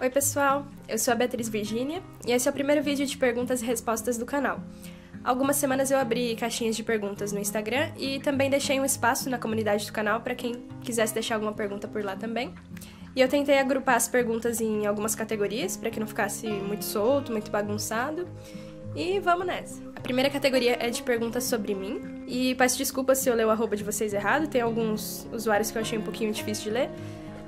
Oi pessoal, eu sou a Beatriz Virgínia e esse é o primeiro vídeo de perguntas e respostas do canal. Algumas semanas eu abri caixinhas de perguntas no Instagram e também deixei um espaço na comunidade do canal para quem quisesse deixar alguma pergunta por lá também. E eu tentei agrupar as perguntas em algumas categorias para que não ficasse muito solto, muito bagunçado. E vamos nessa. A primeira categoria é de perguntas sobre mim. E peço desculpas se eu ler o arroba de vocês errado, tem alguns usuários que eu achei um pouquinho difícil de ler.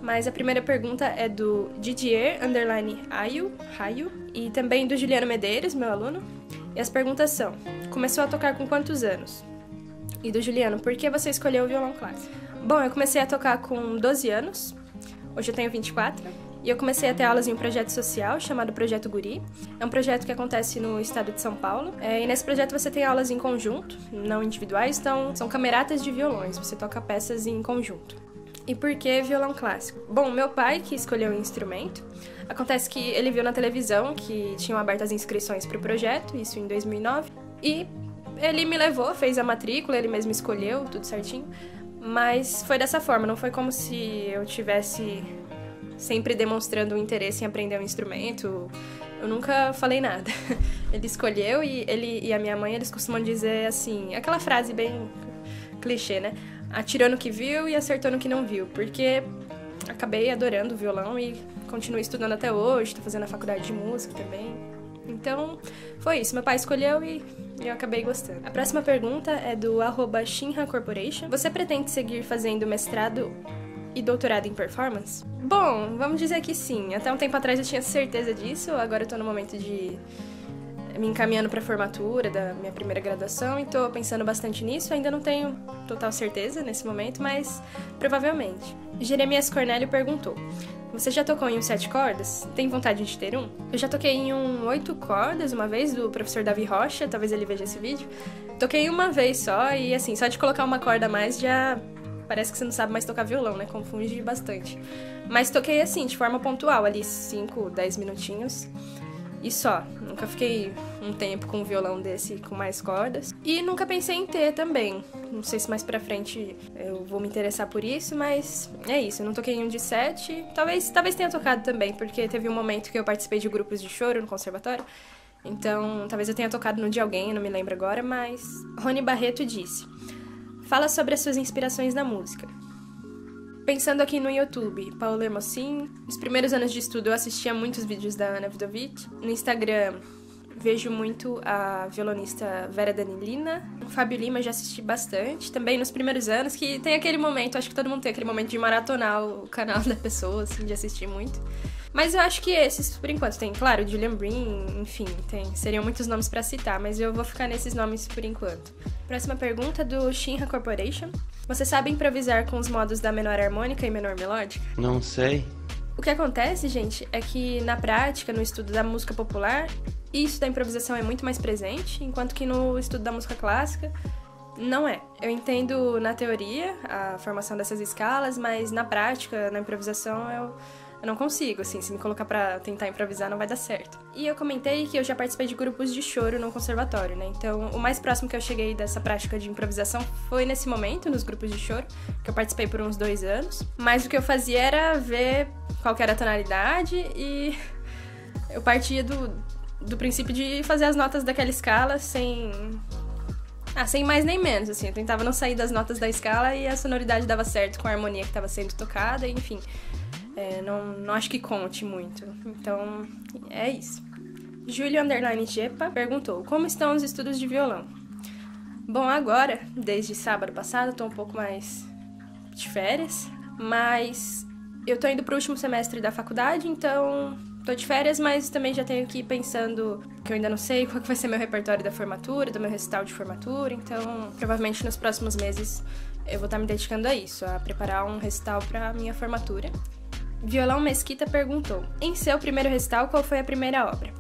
Mas a primeira pergunta é do Didier underline Raio, e também do Juliano Medeiros, meu aluno. E as perguntas são: Começou a tocar com quantos anos? E do Juliano, por que você escolheu o violão clássico? Bom, eu comecei a tocar com 12 anos, hoje eu tenho 24, e eu comecei a ter aulas em um projeto social chamado Projeto Guri. É um projeto que acontece no estado de São Paulo. É, e nesse projeto você tem aulas em conjunto, não individuais, então são cameratas de violões, você toca peças em conjunto. E por que violão clássico? Bom, meu pai que escolheu o instrumento. Acontece que ele viu na televisão que tinham aberto as inscrições para o projeto, isso em 2009, e ele me levou, fez a matrícula, ele mesmo escolheu, tudo certinho. Mas foi dessa forma, não foi como se eu tivesse sempre demonstrando um interesse em aprender um instrumento. Eu nunca falei nada. Ele escolheu e ele e a minha mãe, eles costumam dizer assim, aquela frase bem clichê, né? Atirou no que viu e acertou no que não viu, porque acabei adorando o violão e continuo estudando até hoje, tô fazendo a faculdade de música também. Então, foi isso. Meu pai escolheu e eu acabei gostando. A próxima pergunta é do arroba Shinra Corporation. Você pretende seguir fazendo mestrado e doutorado em performance? Bom, vamos dizer que sim. Até um tempo atrás eu tinha certeza disso, agora eu tô no momento de me encaminhando para a formatura da minha primeira graduação e estou pensando bastante nisso. Ainda não tenho total certeza nesse momento, mas provavelmente. Jeremias Cornélio perguntou: Você já tocou em um sete cordas? Tem vontade de ter um? Eu já toquei em um oito cordas uma vez do professor Davi Rocha, talvez ele veja esse vídeo. Toquei uma vez só e assim, só de colocar uma corda a mais já parece que você não sabe mais tocar violão, né? Confunde bastante. Mas toquei assim, de forma pontual, ali 5, 10 minutinhos. E só. Nunca fiquei um tempo com um violão desse com mais cordas. E nunca pensei em ter também. Não sei se mais pra frente eu vou me interessar por isso, mas é isso. Eu não toquei em um de sete. Talvez, talvez tenha tocado também, porque teve um momento que eu participei de grupos de choro no conservatório. Então, talvez eu tenha tocado no de alguém, não me lembro agora, mas. Rony Barreto disse: Fala sobre as suas inspirações na música. Pensando aqui no YouTube, Paulo Hermosin. Nos primeiros anos de estudo eu assistia muitos vídeos da Ana Vidovic. No Instagram vejo muito a violonista Vera Danilina. O Fábio Lima já assisti bastante. Também nos primeiros anos, que tem aquele momento, acho que todo mundo tem aquele momento de maratonar o canal da pessoa, assim, de assistir muito. Mas eu acho que esses, por enquanto, tem, claro, Julian Breen, enfim, tem, seriam muitos nomes para citar, mas eu vou ficar nesses nomes por enquanto. Próxima pergunta do Shinra Corporation. Você sabe improvisar com os modos da menor harmônica e menor melódica? Não sei. O que acontece, gente, é que na prática, no estudo da música popular, isso da improvisação é muito mais presente, enquanto que no estudo da música clássica não é. Eu entendo na teoria a formação dessas escalas, mas na prática, na improvisação, eu, eu não consigo, assim, se me colocar para tentar improvisar não vai dar certo. E eu comentei que eu já participei de grupos de choro no conservatório, né? Então, o mais próximo que eu cheguei dessa prática de improvisação foi nesse momento, nos grupos de choro, que eu participei por uns dois anos. Mas o que eu fazia era ver qual era a tonalidade e eu partia do, do princípio de fazer as notas daquela escala sem. Ah, sem mais nem menos, assim. Eu tentava não sair das notas da escala e a sonoridade dava certo com a harmonia que estava sendo tocada, enfim. É, não, não acho que conte muito. Então, é isso. Júlio Underline Gepa perguntou: Como estão os estudos de violão? Bom, agora, desde sábado passado, estou um pouco mais de férias, mas eu tô indo pro último semestre da faculdade, então tô de férias, mas também já tenho que ir pensando que eu ainda não sei qual que vai ser meu repertório da formatura, do meu recital de formatura, então provavelmente nos próximos meses eu vou estar me dedicando a isso, a preparar um recital para minha formatura. Violão Mesquita perguntou: Em seu primeiro recital, qual foi a primeira obra?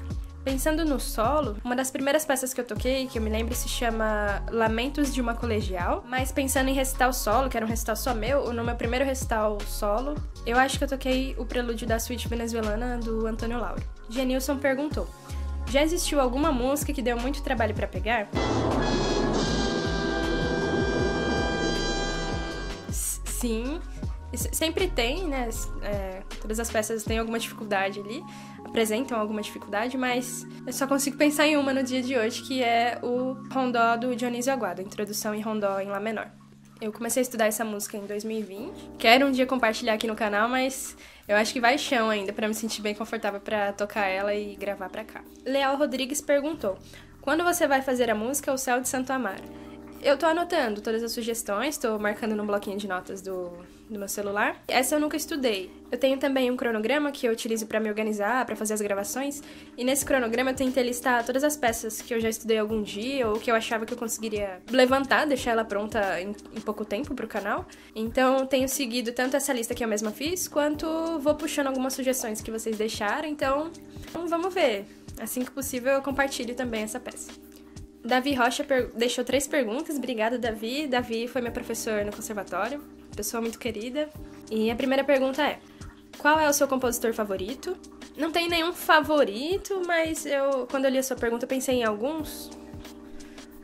Pensando no solo, uma das primeiras peças que eu toquei, que eu me lembro, se chama Lamentos de uma Colegial. Mas pensando em recital solo, que era um recital só meu, no meu primeiro recital solo, eu acho que eu toquei o prelúdio da suíte venezuelana do Antônio Lauro. Genilson perguntou: Já existiu alguma música que deu muito trabalho para pegar? Sim, sempre tem, né? É, Todas as peças têm alguma dificuldade ali, apresentam alguma dificuldade, mas eu só consigo pensar em uma no dia de hoje, que é o rondó do Dionísio Aguado, introdução em rondó em Lá menor. Eu comecei a estudar essa música em 2020. Quero um dia compartilhar aqui no canal, mas eu acho que vai chão ainda para me sentir bem confortável para tocar ela e gravar para cá. Leal Rodrigues perguntou: "Quando você vai fazer a música O Céu de Santo Amaro?" Eu tô anotando todas as sugestões, tô marcando no bloquinho de notas do, do meu celular. Essa eu nunca estudei. Eu tenho também um cronograma que eu utilizo para me organizar, para fazer as gravações. E nesse cronograma eu tentei listar todas as peças que eu já estudei algum dia ou que eu achava que eu conseguiria levantar, deixar ela pronta em, em pouco tempo pro canal. Então tenho seguido tanto essa lista que eu mesma fiz, quanto vou puxando algumas sugestões que vocês deixaram. Então vamos ver. Assim que possível eu compartilho também essa peça. Davi Rocha deixou três perguntas. Obrigada, Davi. Davi foi meu professor no conservatório, pessoa muito querida. E a primeira pergunta é: Qual é o seu compositor favorito? Não tem nenhum favorito, mas eu, quando eu li a sua pergunta, pensei em alguns.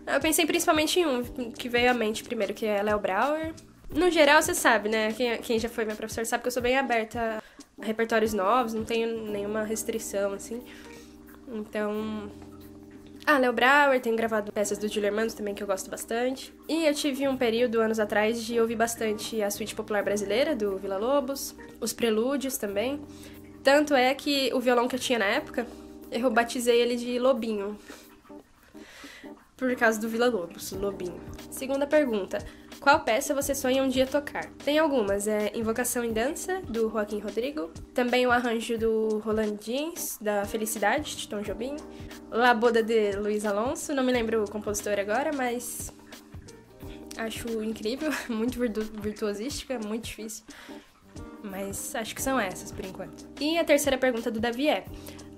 Eu pensei principalmente em um que veio à mente primeiro, que é Léo Brauer. No geral, você sabe, né? Quem, quem já foi meu professor sabe que eu sou bem aberta a repertórios novos, não tenho nenhuma restrição, assim. Então, ah, Léo Brauer, tenho gravado peças do Júlio Hermanos também, que eu gosto bastante. E eu tive um período, anos atrás, de ouvir bastante a suíte popular brasileira, do Vila Lobos, os prelúdios também. Tanto é que o violão que eu tinha na época, eu batizei ele de Lobinho. Por causa do Vila Lobos, Lobinho. Segunda pergunta. Qual peça você sonha um dia tocar? Tem algumas, é Invocação em Dança, do Joaquim Rodrigo, também o arranjo do Roland Jeans, da Felicidade, de Tom Jobim, La Boda de Luiz Alonso, não me lembro o compositor agora, mas acho incrível, muito virtu virtuosística, muito difícil. Mas acho que são essas por enquanto. E a terceira pergunta do Davi é: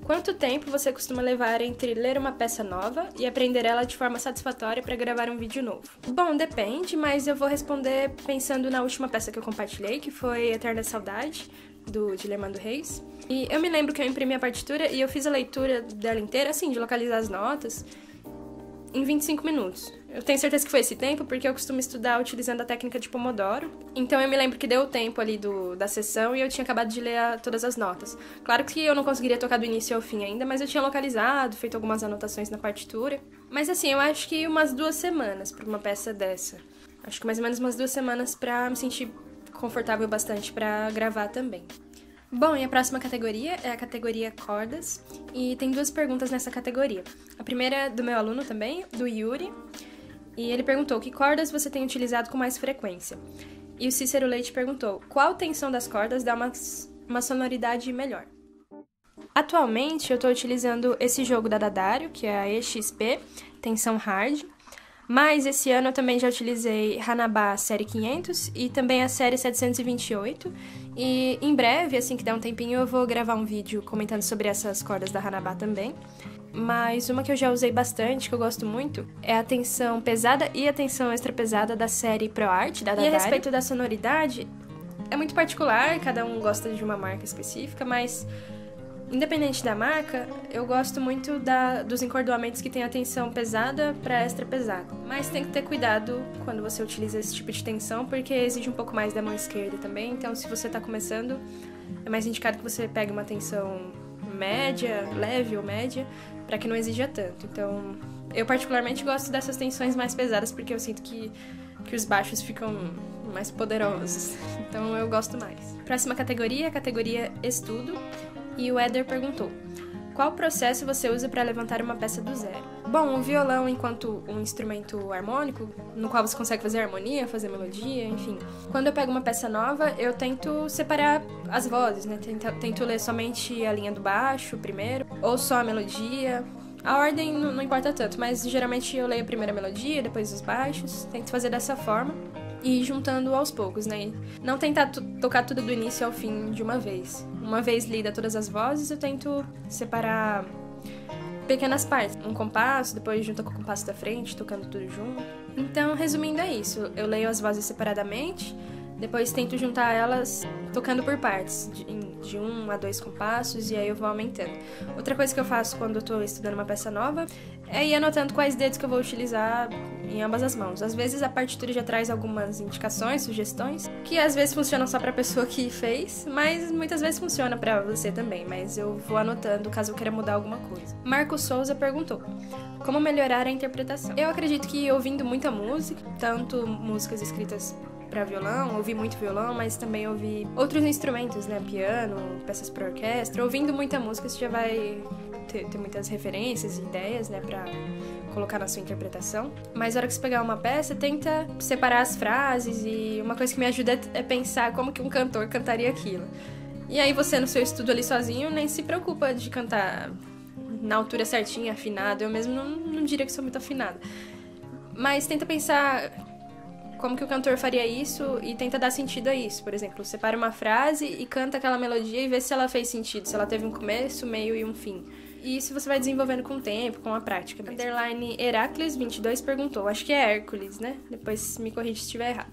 Quanto tempo você costuma levar entre ler uma peça nova e aprender ela de forma satisfatória para gravar um vídeo novo? Bom, depende, mas eu vou responder pensando na última peça que eu compartilhei, que foi Eterna Saudade, do Dilemando Reis. E eu me lembro que eu imprimi a partitura e eu fiz a leitura dela inteira, assim, de localizar as notas, em 25 minutos. Eu tenho certeza que foi esse tempo, porque eu costumo estudar utilizando a técnica de Pomodoro. Então eu me lembro que deu o tempo ali do, da sessão e eu tinha acabado de ler a, todas as notas. Claro que eu não conseguiria tocar do início ao fim ainda, mas eu tinha localizado, feito algumas anotações na partitura. Mas assim, eu acho que umas duas semanas para uma peça dessa. Acho que mais ou menos umas duas semanas para me sentir confortável bastante para gravar também. Bom, e a próxima categoria é a categoria cordas, e tem duas perguntas nessa categoria. A primeira é do meu aluno também, do Yuri, e ele perguntou que cordas você tem utilizado com mais frequência. E o Cícero Leite perguntou qual tensão das cordas dá uma, uma sonoridade melhor. Atualmente eu estou utilizando esse jogo da Dadário, que é a EXP, tensão hard, mas esse ano eu também já utilizei Hanabá série 500 e também a série 728. E em breve, assim que der um tempinho, eu vou gravar um vídeo comentando sobre essas cordas da Hanabá também. Mas uma que eu já usei bastante, que eu gosto muito, é a tensão pesada e a tensão extra pesada da série Pro Art, da Dadari. E a respeito da sonoridade, é muito particular, cada um gosta de uma marca específica, mas Independente da marca, eu gosto muito da, dos encordoamentos que tem a tensão pesada para extra pesada. Mas tem que ter cuidado quando você utiliza esse tipo de tensão, porque exige um pouco mais da mão esquerda também. Então, se você está começando, é mais indicado que você pegue uma tensão média, leve ou média, para que não exija tanto. Então, eu particularmente gosto dessas tensões mais pesadas, porque eu sinto que, que os baixos ficam mais poderosos. Então, eu gosto mais. Próxima categoria, categoria estudo. E o Éder perguntou: Qual processo você usa para levantar uma peça do zero? Bom, o violão, enquanto um instrumento harmônico, no qual você consegue fazer harmonia, fazer melodia, enfim. Quando eu pego uma peça nova, eu tento separar as vozes, né? Tento, tento ler somente a linha do baixo primeiro, ou só a melodia. A ordem não, não importa tanto, mas geralmente eu leio a melodia, depois os baixos. Tento fazer dessa forma e juntando aos poucos, né? Não tentar tocar tudo do início ao fim de uma vez. Uma vez lida todas as vozes, eu tento separar pequenas partes. Um compasso, depois junta com o compasso da frente, tocando tudo junto. Então, resumindo, é isso. Eu leio as vozes separadamente, depois tento juntar elas tocando por partes, de, de, um a dois compassos, e aí eu vou aumentando. Outra coisa que eu faço quando eu tô estudando uma peça nova é ir anotando quais dedos que eu vou utilizar em ambas as mãos. Às vezes a partitura já traz algumas indicações, sugestões, que às vezes funcionam só para a pessoa que fez, mas muitas vezes funciona para você também, mas eu vou anotando caso eu queira mudar alguma coisa. Marco Souza perguntou: Como melhorar a interpretação? Eu acredito que ouvindo muita música, tanto músicas escritas para violão, ouvi muito violão, mas também ouvi outros instrumentos, né, piano, peças para orquestra. Ouvindo muita música, você já vai ter, ter muitas referências e ideias, né, pra colocar na sua interpretação. Mas na hora que você pegar uma peça, tenta separar as frases e uma coisa que me ajuda é, pensar como que um cantor cantaria aquilo. E aí você no seu estudo ali sozinho nem se preocupa de cantar na altura certinha, afinado. Eu mesmo não, não diria que sou muito afinada. Mas tenta pensar como que o cantor faria isso e tenta dar sentido a isso. Por exemplo, separa uma frase e canta aquela melodia e vê se ela fez sentido, se ela teve um começo, meio e um fim. E isso você vai desenvolvendo com o tempo, com a prática. Mesmo. Underline Heracles22 perguntou, acho que é Hércules, né? Depois me corrija se estiver errado.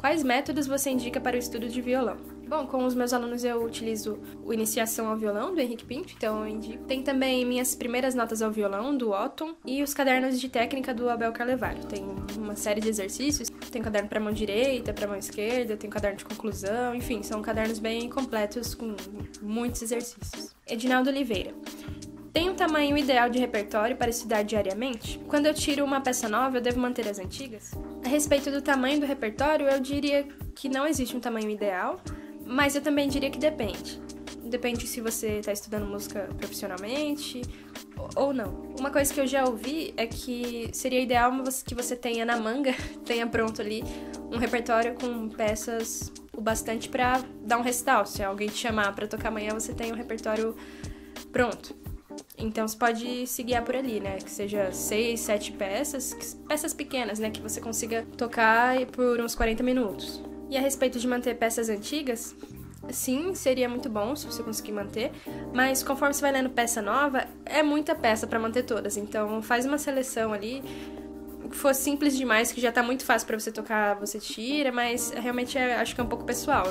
Quais métodos você indica para o estudo de violão? Bom, com os meus alunos eu utilizo o Iniciação ao Violão, do Henrique Pinto, então eu indico. Tem também minhas primeiras notas ao violão, do Otton, e os cadernos de técnica do Abel Carlevalho. Tem uma série de exercícios, tem caderno para mão direita, para mão esquerda, tem caderno de conclusão, enfim, são cadernos bem completos com muitos exercícios. Edinaldo Oliveira. Tem um tamanho ideal de repertório para estudar diariamente? Quando eu tiro uma peça nova, eu devo manter as antigas? A respeito do tamanho do repertório, eu diria que não existe um tamanho ideal, mas eu também diria que depende. Depende se você está estudando música profissionalmente ou não. Uma coisa que eu já ouvi é que seria ideal que você tenha na manga, tenha pronto ali um repertório com peças o bastante para dar um recital. Se alguém te chamar para tocar amanhã, você tem um repertório pronto. Então você pode se guiar por ali, né? Que seja seis, sete peças, peças pequenas, né? Que você consiga tocar por uns 40 minutos. E a respeito de manter peças antigas, sim, seria muito bom se você conseguir manter, mas conforme você vai lendo peça nova, é muita peça para manter todas. Então faz uma seleção ali for simples demais, que já tá muito fácil para você tocar, você tira, mas realmente é, acho que é um pouco pessoal.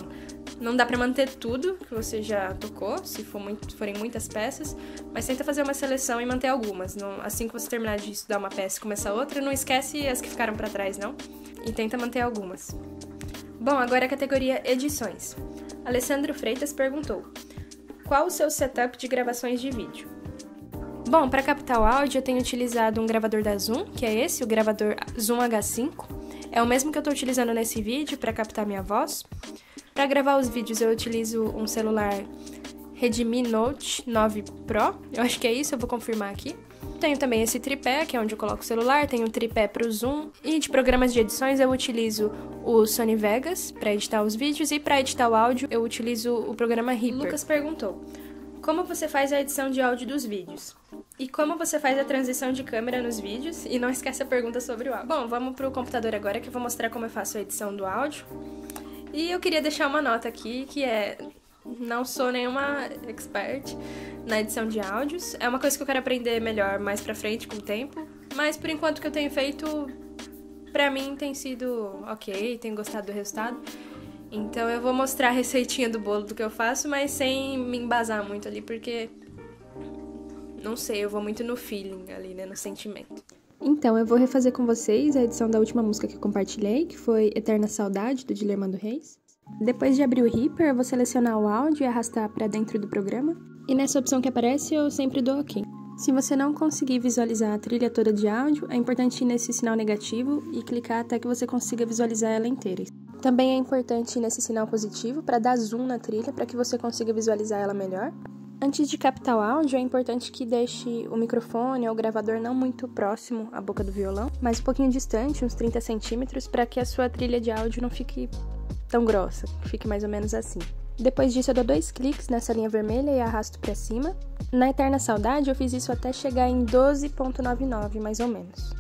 Não dá para manter tudo que você já tocou, se for muito, forem muitas peças, mas tenta fazer uma seleção e manter algumas. Não, assim que você terminar de estudar uma peça e começar outra, não esquece as que ficaram para trás, não. E tenta manter algumas. Bom, agora a categoria edições. Alessandro Freitas perguntou: Qual o seu setup de gravações de vídeo? Bom, para captar o áudio eu tenho utilizado um gravador da Zoom, que é esse, o gravador Zoom H5. É o mesmo que eu estou utilizando nesse vídeo para captar minha voz. Para gravar os vídeos eu utilizo um celular Redmi Note 9 Pro, eu acho que é isso, eu vou confirmar aqui. Tenho também esse tripé, que é onde eu coloco o celular, tenho um tripé para o zoom. E de programas de edições eu utilizo o Sony Vegas para editar os vídeos e para editar o áudio eu utilizo o programa Reaper. Lucas perguntou: Como você faz a edição de áudio dos vídeos? E como você faz a transição de câmera nos vídeos? E não esquece a pergunta sobre o áudio. Bom, vamos pro computador agora que eu vou mostrar como eu faço a edição do áudio. E eu queria deixar uma nota aqui que é não sou nenhuma expert na edição de áudios. É uma coisa que eu quero aprender melhor mais pra frente com o tempo. Mas por enquanto que eu tenho feito, pra mim tem sido ok, tenho gostado do resultado. Então eu vou mostrar a receitinha do bolo do que eu faço, mas sem me embasar muito ali, porque não sei, eu vou muito no feeling ali, né? No sentimento. Então, eu vou refazer com vocês a edição da última música que eu compartilhei, que foi Eterna Saudade, do Dilermando Reis. Depois de abrir o Reaper, eu vou selecionar o áudio e arrastar para dentro do programa. E nessa opção que aparece, eu sempre dou OK. Se você não conseguir visualizar a trilha toda de áudio, é importante ir nesse sinal negativo e clicar até que você consiga visualizar ela inteira. Também é importante ir nesse sinal positivo para dar zoom na trilha para que você consiga visualizar ela melhor. Antes de captar o áudio, é importante que deixe o microfone ou o gravador não muito próximo à boca do violão, mas um pouquinho distante, uns 30 centímetros, para que a sua trilha de áudio não fique tão grossa, fique mais ou menos assim. Depois disso, eu dou dois cliques nessa linha vermelha e arrasto para cima. Na Eterna Saudade, eu fiz isso até chegar em 12.99, mais ou menos.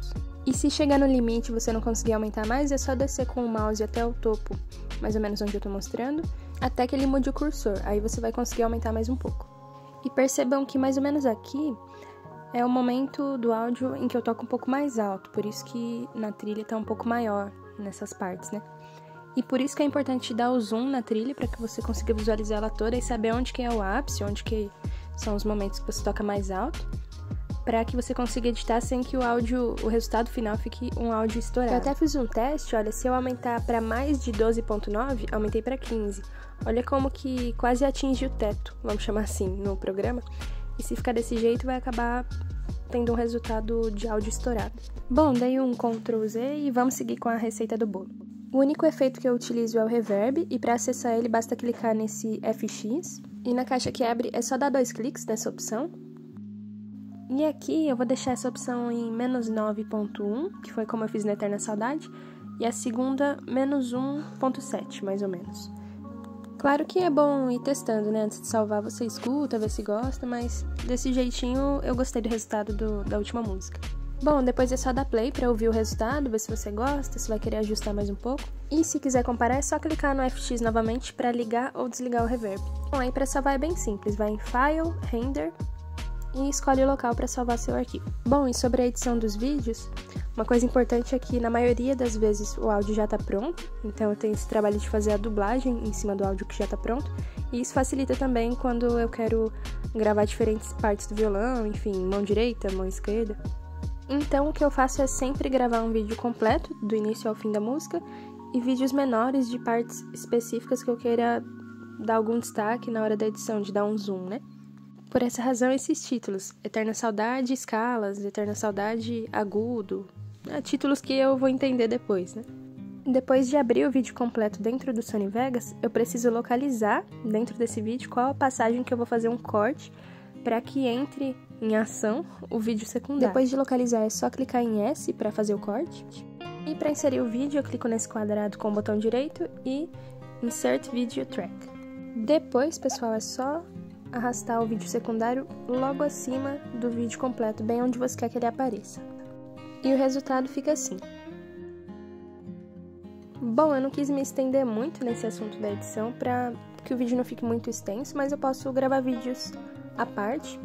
E se chegar no limite você não conseguir aumentar mais, é só descer com o mouse até o topo, mais ou menos onde eu estou mostrando, até que ele mude o cursor. Aí você vai conseguir aumentar mais um pouco. E percebam que mais ou menos aqui é o momento do áudio em que eu toco um pouco mais alto, por isso que na trilha tá um pouco maior nessas partes, né? E por isso que é importante dar o zoom na trilha para que você consiga visualizar ela toda e saber onde que é o ápice, onde que são os momentos que você toca mais alto. Para que você consiga editar sem que o áudio, o resultado final fique um áudio estourado. Eu até fiz um teste, olha, se eu aumentar para mais de 12.9, aumentei para 15. Olha como que quase atinge o teto, vamos chamar assim, no programa. E se ficar desse jeito, vai acabar tendo um resultado de áudio estourado. Bom, dei um Ctrl Z e vamos seguir com a receita do bolo. O único efeito que eu utilizo é o reverb e para acessar ele basta clicar nesse FX e na caixa que abre é só dar dois cliques nessa opção. E aqui eu vou deixar essa opção em menos 9.1, que foi como eu fiz na Eterna Saudade, e a segunda menos 1.7, mais ou menos. Claro que é bom ir testando, né? Antes de salvar, você escuta, vê se gosta, mas desse jeitinho eu gostei do resultado do, da última música. Bom, depois é só dar play para ouvir o resultado, ver se você gosta, se vai querer ajustar mais um pouco. E se quiser comparar, é só clicar no FX novamente para ligar ou desligar o reverb. Bom, aí para salvar é bem simples, vai em File, Render e escolhe o local para salvar seu arquivo. Bom, e sobre a edição dos vídeos, uma coisa importante é que na maioria das vezes o áudio já está pronto, então eu tenho esse trabalho de fazer a dublagem em cima do áudio que já está pronto, e isso facilita também quando eu quero gravar diferentes partes do violão, enfim, mão direita, mão esquerda. Então o que eu faço é sempre gravar um vídeo completo, do início ao fim da música, e vídeos menores de partes específicas que eu queira dar algum destaque na hora da edição, de dar um zoom, né? Por essa razão, esses títulos, Eterna Saudade, Escalas, Eterna Saudade, Agudo, é, títulos que eu vou entender depois, né? Depois de abrir o vídeo completo dentro do Sony Vegas, eu preciso localizar dentro desse vídeo qual a passagem que eu vou fazer um corte para que entre em ação o vídeo secundário. Depois de localizar, é só clicar em S para fazer o corte. E para inserir o vídeo, eu clico nesse quadrado com o botão direito e Insert Video Track. Depois, pessoal, é só arrastar o vídeo secundário logo acima do vídeo completo, bem onde você quer que ele apareça. E o resultado fica assim. Bom, eu não quis me estender muito nesse assunto da edição para que o vídeo não fique muito extenso, mas eu posso gravar vídeos à parte,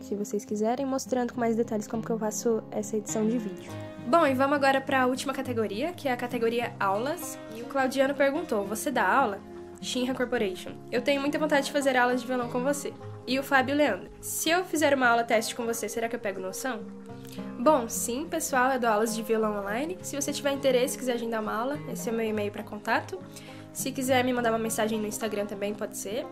se vocês quiserem, mostrando com mais detalhes como que eu faço essa edição de vídeo. Bom, e vamos agora para a última categoria, que é a categoria aulas. E o Claudiano perguntou: "Você dá aula?" Shinra Corporation. Eu tenho muita vontade de fazer aulas de violão com você. E o Fábio Leandro. Se eu fizer uma aula teste com você, será que eu pego noção? Bom, sim, pessoal, eu dou aulas de violão online. Se você tiver interesse, quiser agendar uma aula, esse é meu e-mail para contato. Se quiser me mandar uma mensagem no Instagram também pode ser.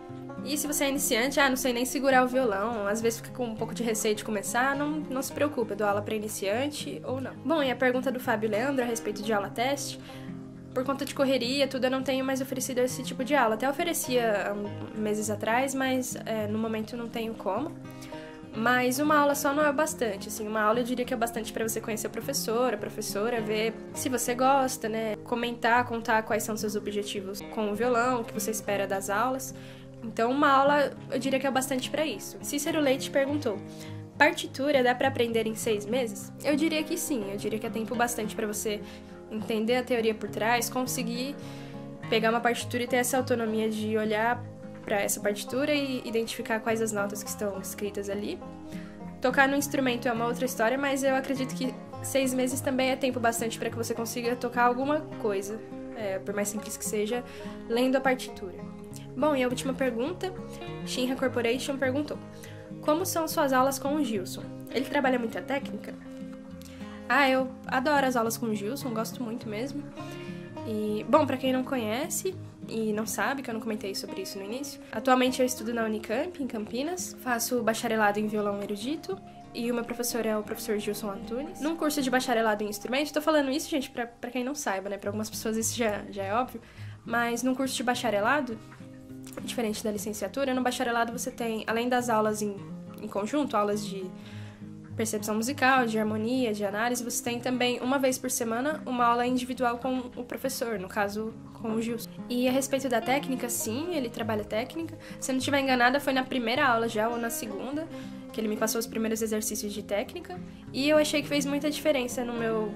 E se você é iniciante, ah, não sei nem segurar o violão, às vezes fica com um pouco de receio de começar, não, não se preocupe, eu dou aula para iniciante ou não. Bom, e a pergunta do Fábio Leandro a respeito de aula teste, por conta de correria, tudo, eu não tenho mais oferecido esse tipo de aula. Até oferecia um, meses atrás, mas é, no momento não tenho como. Mas uma aula só não é bastante, assim, uma aula eu diria que é bastante para você conhecer o professor, a professora, ver se você gosta, né? Comentar, contar quais são seus objetivos com o violão, o que você espera das aulas. Então, uma aula eu diria que é bastante para isso. Cícero Leite perguntou: partitura dá para aprender em seis meses? Eu diria que sim, eu diria que é tempo bastante para você entender a teoria por trás, conseguir pegar uma partitura e ter essa autonomia de olhar para essa partitura e identificar quais as notas que estão escritas ali. Tocar no instrumento é uma outra história, mas eu acredito que seis meses também é tempo bastante para que você consiga tocar alguma coisa, é, por mais simples que seja, lendo a partitura. Bom, e a última pergunta, Shinra Corporation perguntou: Como são suas aulas com o Gilson? Ele trabalha muito a técnica? Ah, eu adoro as aulas com o Gilson, gosto muito mesmo. E, bom, para quem não conhece e não sabe, que eu não comentei sobre isso no início, atualmente eu estudo na Unicamp, em Campinas, faço bacharelado em violão erudito e o meu professor é o professor Gilson Antunes. Num curso de bacharelado em instrumento, tô falando isso, gente, pra quem não saiba, né? Pra algumas pessoas isso já, já é óbvio, mas num curso de bacharelado, diferente da licenciatura, no bacharelado você tem, além das aulas em, em conjunto, aulas de percepção musical, de harmonia, de análise, você tem também, uma vez por semana, uma aula individual com o professor, no caso, com o Gilson. E a respeito da técnica, sim, ele trabalha técnica. Se eu não estiver enganada, foi na primeira aula já, ou na segunda, que ele me passou os primeiros exercícios de técnica. E eu achei que fez muita diferença no meu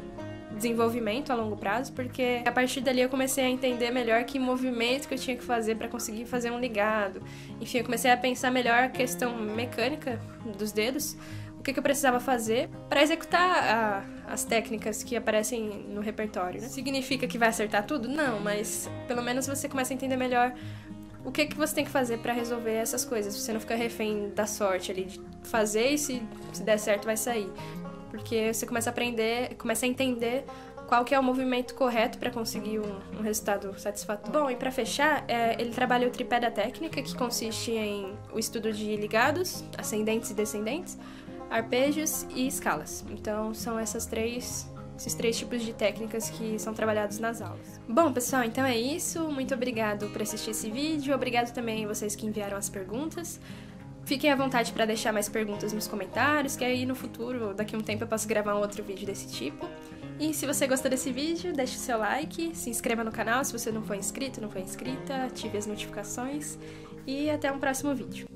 desenvolvimento a longo prazo, porque a partir dali eu comecei a entender melhor que movimento que eu tinha que fazer para conseguir fazer um ligado. Enfim, eu comecei a pensar melhor a questão mecânica dos dedos o que, que eu precisava fazer para executar a, as técnicas que aparecem no repertório. Né? Significa que vai acertar tudo? Não, mas pelo menos você começa a entender melhor o que, que você tem que fazer para resolver essas coisas. Você não fica refém da sorte ali de fazer e se, se der certo vai sair. Porque você começa a aprender, começa a entender qual que é o movimento correto para conseguir um, um, resultado satisfatório. Bom, e para fechar, é, ele trabalha o tripé da técnica, que consiste em o estudo de ligados, ascendentes e descendentes, arpejos e escalas. Então, são essas três esses três tipos de técnicas que são trabalhados nas aulas. Bom, pessoal, então é isso. Muito obrigado por assistir esse vídeo. Obrigado também a vocês que enviaram as perguntas. Fiquem à vontade para deixar mais perguntas nos comentários, que aí no futuro, daqui a um tempo, eu posso gravar um outro vídeo desse tipo. E se você gostou desse vídeo, deixe seu like, se inscreva no canal se você não for inscrito, não foi inscrita, ative as notificações e até um próximo vídeo.